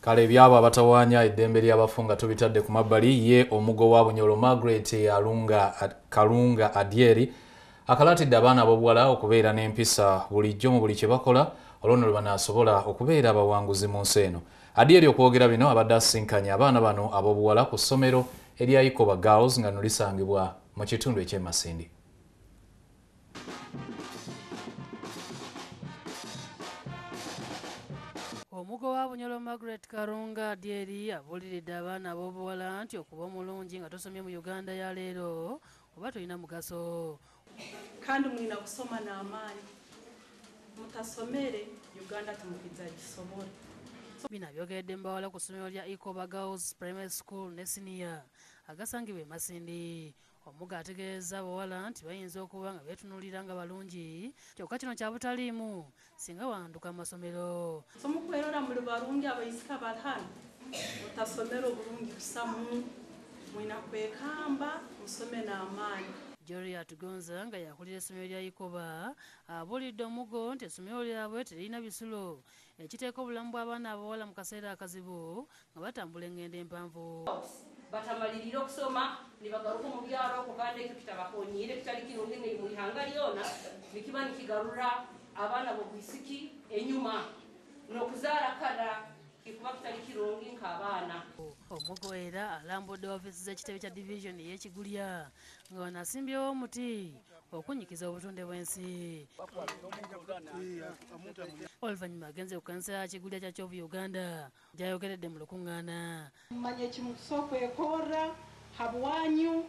kale ebyabo abatawaanya eddembe ly'abafu nga tubitadde ku mabbali ye omugo wa bunyolo margaret alunga kalunga adyeri akalatidde abaana ab'obuwala okubeera n'empisa bulijjo mu buli kye bakola olwono lwe banaasobola okubeera abawanguzi mu nsi eno. Adyeri okwogera bino abadde asinkanye abaana bano ab'obuwala ku ssomero erya ikoba girls nga nolisangibwa mu kitundu eky'emasindi omugo wa bunyolo margaret karunga dyeri abuuliridde abaana ab'obuwala nti okuba omulungi nga tosomye mu uganda ya leero oba tolina mugaso? Kandi mwina kusoma n'amaanyi. Mutasomere uganda temukiza gisobole bino abyogedde mbawala ku ssomero lya ecoba girls primary school ne siniya agasangibwa emasindi omuga ategeeza abawala nti bayinza okuba nga beetunuulira nga balungi. Kyokka kino kya butaliimu singa wanduka mu masomero somukwerora muli barungi abaisika bali hano mutasomere obulungi busamu mwina kwekamba musome n'amaanyi. Joriat gonza nga yakulira essomero lya ikoba abuulidde omugo nti essomero lyabwe teririna bisulo. Ekiteeka obulamu bw'abaana abawala mu kaseera akazibu nga batambula engendo empanvu batamalirira okusoma nibagaruka omu byaro ekyo kitabakonyire kitari kirungi emirimo ihanga ryona nikiba nikigarura abaana bokwisiki enyuma. N'okuzaara kara kikuba kitali kirungi nk'abaana omugo era alambudde ofiisi z'ekitebe kya divisioni ey'ekigulya nga wanaasimbyewo omuti okunyikiza obutonde bw'ensi. Oluvannyuma agenze ku kanisa ya kigulya kya kyovu uganda gyayogeredde mu lukuŋŋaana mmanya ekimukusa okwekoora habwanyu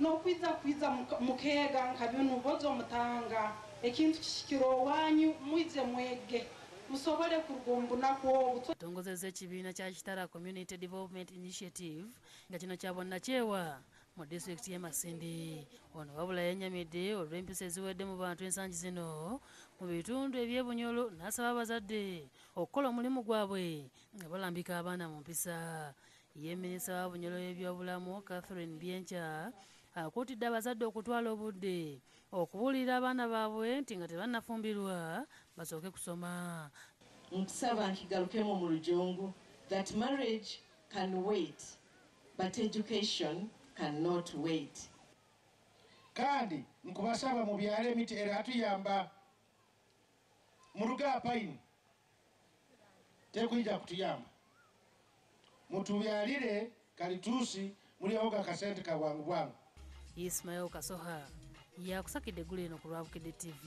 n'okwiza kwiza mukeega nka bino boza omutanga. Ekintu kishikira owanyu mwize mwege musobole obwo atongozezza ekibiina kya kitara community development initiative nga kino kya bonnakyewa mu disitulikiti y'e masindi ono wabula yenyamidde olw'empisa eziwedde mu bantu ensangi zino mu bitundu ebyebunyolo n'asaba abazadde okukola omulimu gwabwe nga balambika abaana mu mpisa. Ye minisita wa bunyolo y'ebyobulamu catherine byenca akuutidde abazadde okutwala obudde okubuulira abaana baabwe nti nga tebannafumbirwa basooke kusoma. Nkusaba nkigalukemu mu lujungu that marriage can wait but education cannot wait. Kandi nkubasaba mubyale emiti era atuyamba mu lugapayini tekuyija kutuyamba. Mutubyalire kalituusi mulyawo gakasente kabwangu bwangu ismail kasoha yakusakidde eggulu eno ku lwabukidde tv